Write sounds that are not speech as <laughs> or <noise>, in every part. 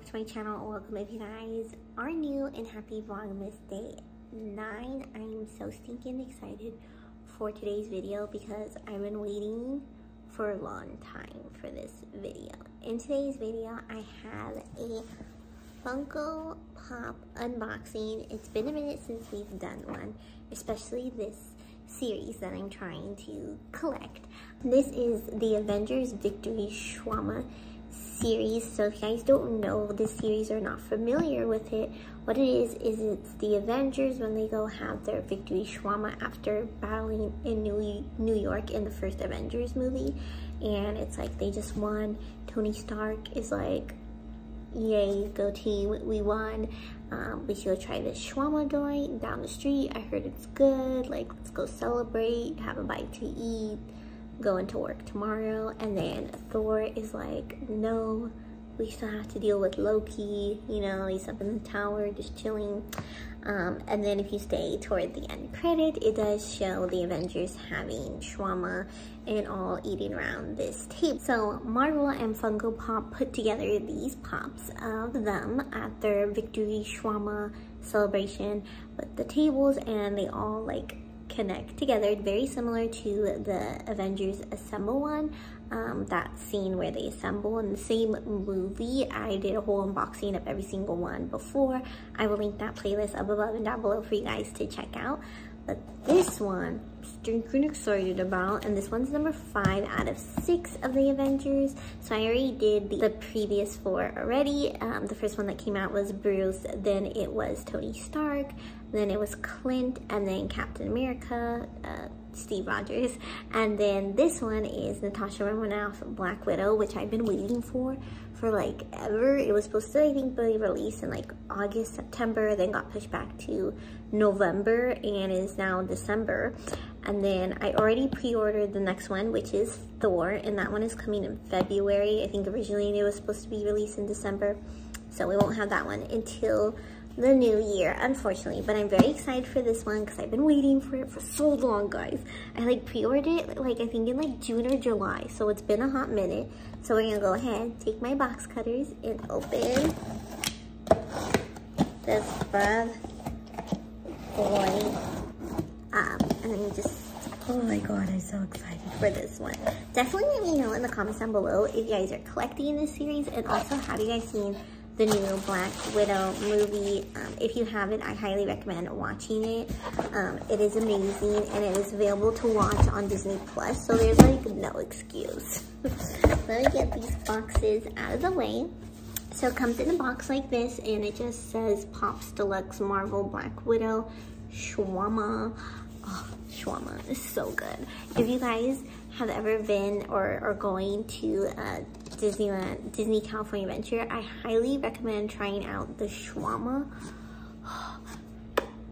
back to my channel welcome if you guys. Are new and happy vlogmas day 9 i'm so stinking excited for today's video because i've been waiting for a long time for this video. In today's video i have a funko pop unboxing. It's been a minute since we've done one especially this series that i'm trying to collect. This is the avengers victory shawarma series. So if you guys don't know this series or not familiar with it, what it is, is it's the Avengers when they go have their victory shawarma after battling in New, New York in the first Avengers movie. And it's like they just won. Tony Stark is like, yay, go team, we won. Um, we should go try this shawarma joint down the street. I heard it's good. Like, let's go celebrate, have a bite to eat going to work tomorrow. And then Thor is like, no, we still have to deal with Loki. You know, he's up in the tower just chilling. Um, and then if you stay toward the end credit, it does show the Avengers having shawarma and all eating around this table. So Marvel and Funko Pop put together these pops of them at their Victory Shawarma celebration with the tables and they all like connect together, very similar to the Avengers Assemble one. Um, that scene where they assemble in the same movie. I did a whole unboxing of every single one before. I will link that playlist up above and down below for you guys to check out. But this one, I'm excited about, and this one's number five out of six of the Avengers. So I already did the, the previous four already. Um, the first one that came out was Bruce, then it was Tony Stark, then it was Clint, and then Captain America, uh, Steve Rogers. And then this one is Natasha Romanoff Black Widow, which I've been waiting for for like ever. It was supposed to, I think, be released in like August, September, then got pushed back to November and is now December. And then I already pre-ordered the next one, which is Thor, and that one is coming in February. I think originally it was supposed to be released in December, so we won't have that one until the new year, unfortunately. But I'm very excited for this one because I've been waiting for it for so long, guys. I like pre-ordered it, like I think in like June or July, so it's been a hot minute. So we're gonna go ahead, take my box cutters and open this bad boy um, and then just, oh my god, I'm so excited for this one. Definitely let me know in the comments down below if you guys are collecting this series and also have you guys seen the new Black Widow movie. Um, if you haven't, I highly recommend watching it. Um, it is amazing and it is available to watch on Disney Plus, so there's like no excuse. <laughs> Let me get these boxes out of the way. So it comes in a box like this and it just says Pops Deluxe Marvel Black Widow Shawarma. Oh, shawarma is so good. If you guys have ever been or are going to uh, Disneyland, Disney California Adventure, I highly recommend trying out the shawarma.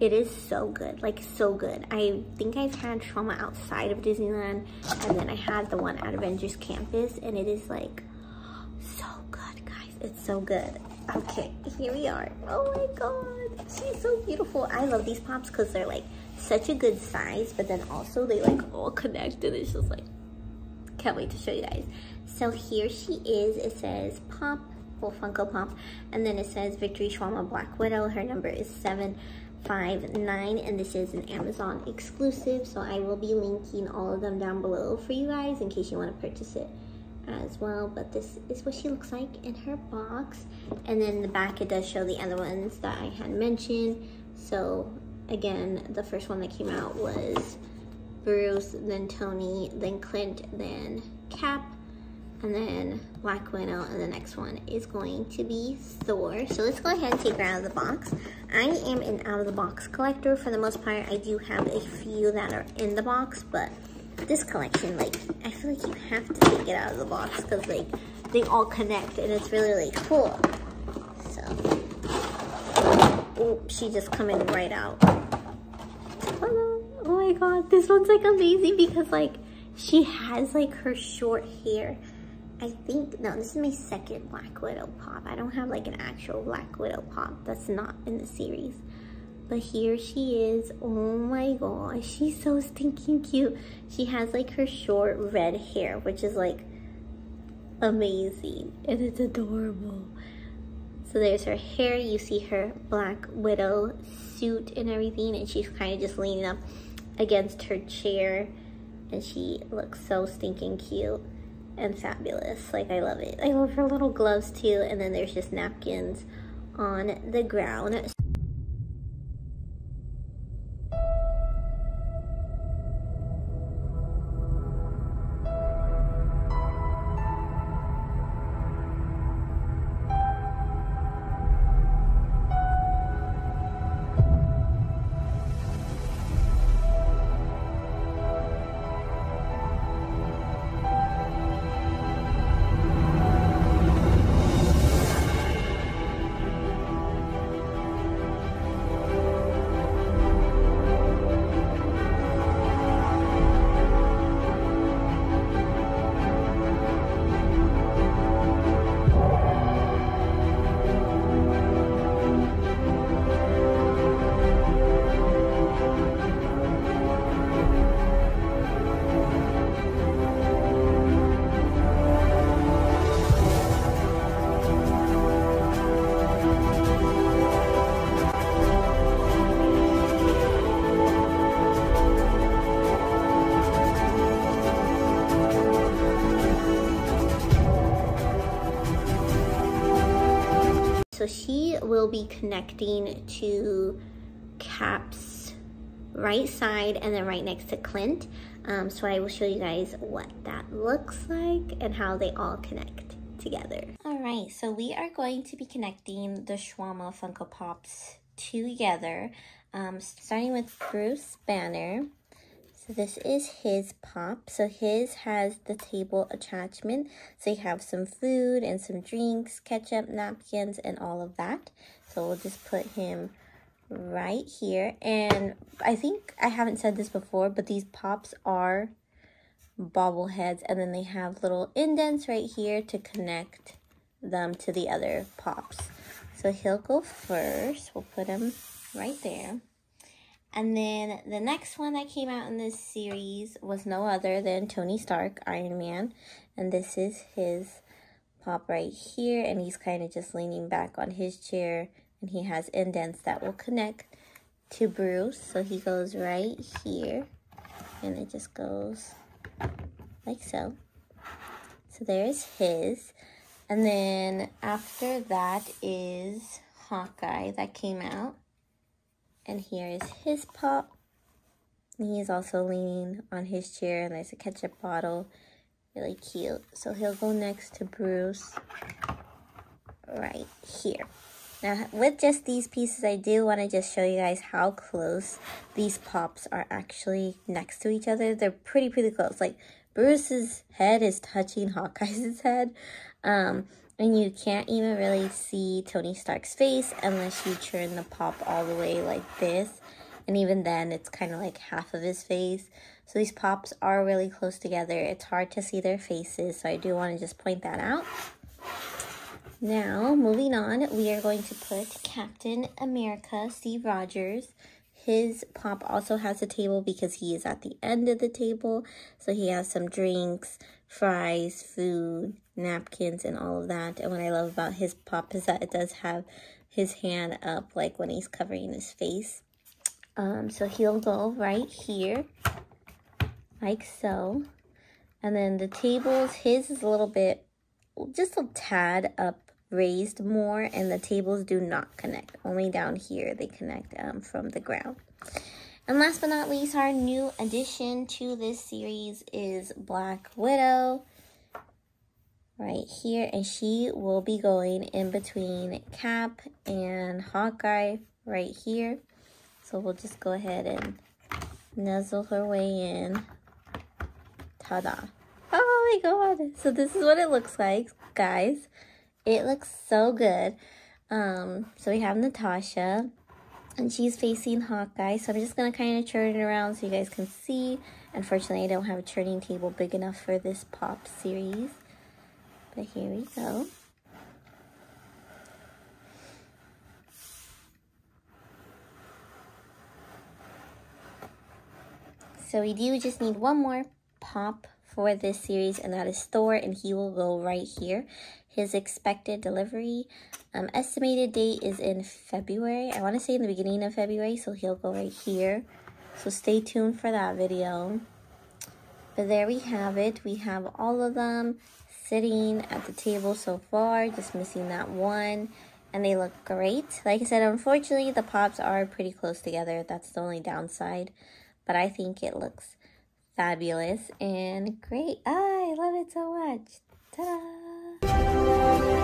It is so good, like so good. I think I've had shawarma outside of Disneyland and then I had the one at Avengers Campus and it is like so good, guys. It's so good. Okay, here we are. Oh my god, she's so beautiful. I love these pops because they're like such a good size, but then also they like all connect and it's just like, can't wait to show you guys. So here she is. It says Pop, well Funko Pop, and then it says Victory Shawarma Black Widow. Her number is 759, and this is an Amazon exclusive, so I will be linking all of them down below for you guys in case you want to purchase it as well. But this is what she looks like in her box. And then the back it does show the other ones that I had mentioned. So again, the first one that came out was Bruce, then Tony, then Clint, then Cap, and then Black Widow, and the next one is going to be Thor. So let's go ahead and take her out of the box. I am an out-of-the-box collector. For the most part, I do have a few that are in the box, but this collection, like, I feel like you have to take it out of the box because, like, they all connect, and it's really, really cool. So, oh, she just coming right out Oh my god, this one's like amazing because like she has like her short hair. I think, no, this is my second Black Widow pop. I don't have like an actual Black Widow pop that's not in the series. But here she is. Oh my gosh, she's so stinking cute. She has like her short red hair, which is like amazing. And it's adorable. So there's her hair. You see her Black Widow suit and everything. And she's kind of just leaning up against her chair. And she looks so stinking cute and fabulous. Like, I love it. I love her little gloves too. And then there's just napkins on the ground. So she will be connecting to Cap's right side and then right next to Clint. Um, so I will show you guys what that looks like and how they all connect together. All right, so we are going to be connecting the Shawarma Funko Pops together, um, starting with Bruce Banner. This is his pop. So his has the table attachment. So you have some food and some drinks, ketchup, napkins, and all of that. So we'll just put him right here. And I think I haven't said this before, but these pops are bobbleheads. And then they have little indents right here to connect them to the other pops. So he'll go first. We'll put him right there. And then the next one that came out in this series was no other than Tony Stark, Iron Man. And this is his pop right here. And he's kind of just leaning back on his chair. And he has indents that will connect to Bruce. So he goes right here. And it just goes like so. So there's his. And then after that is Hawkeye that came out. And here is his pop. He's also leaning on his chair and there's a ketchup bottle. Really cute. So he'll go next to Bruce right here. Now, with just these pieces, I do want to just show you guys how close these pops are actually next to each other. They're pretty, pretty close. Like, Bruce's head is touching <laughs> Hawkeye's head. Um, and you can't even really see Tony Stark's face unless you turn the pop all the way like this. And even then, it's kind of like half of his face. So these pops are really close together. It's hard to see their faces, so I do want to just point that out. Now, moving on, we are going to put Captain America, Steve Rogers. His pop also has a table because he is at the end of the table. So he has some drinks, fries, food, napkins, and all of that. And what I love about his pop is that it does have his hand up like when he's covering his face. Um, so he'll go right here, like so. And then the tables, his is a little bit, just a tad up raised more and the tables do not connect. Only down here they connect um, from the ground. And last but not least, our new addition to this series is Black Widow right here. And she will be going in between Cap and Hawkeye right here. So we'll just go ahead and nuzzle her way in. Ta-da. Oh my god. So this is what it looks like, guys. It looks so good. Um, so we have Natasha, and she's facing Hawkeye. So I'm just going to kind of turn it around so you guys can see. Unfortunately, I don't have a turning table big enough for this pop series. But here we go. So we do just need one more pop for this series, and that is Thor, and he will go right here. His expected delivery um, estimated date is in February. I want to say in the beginning of February, so he'll go right here. So stay tuned for that video. But there we have it. We have all of them sitting at the table so far, just missing that one. And they look great. Like I said, unfortunately, the pops are pretty close together. That's the only downside. But I think it looks fabulous and great. Ah, I love it so much. Ta-da! うん。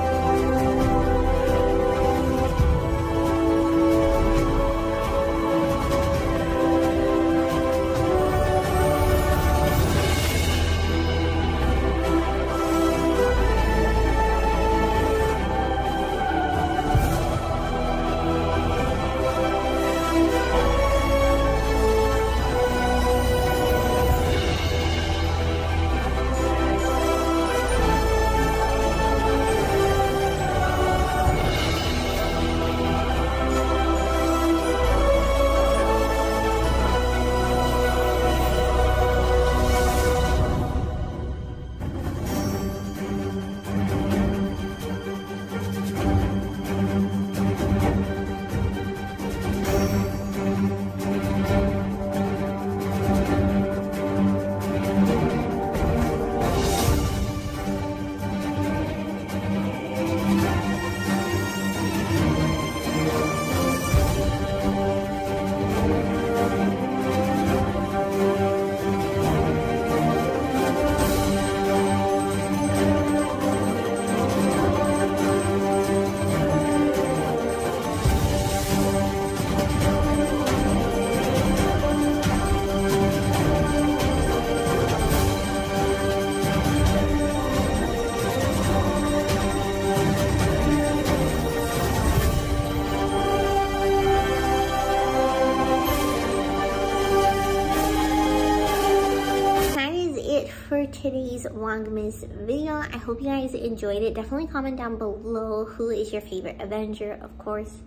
Vlogmas video. I hope you guys enjoyed it. Definitely comment down below who is your favorite Avenger. Of course,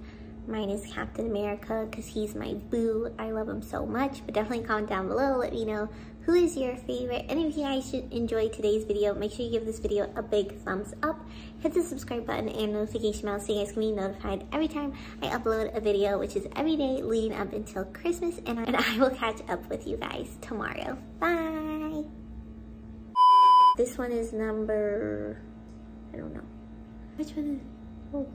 mine is Captain America because he's my boo. I love him so much. But definitely comment down below. Let me know who is your favorite. And if you guys should enjoy today's video, make sure you give this video a big thumbs up. Hit the subscribe button and notification bell so you guys can be notified every time I upload a video, which is every day leading up until Christmas. And and I will catch up with you guys tomorrow. Bye! This one is number, I don't know. Which one is, oh,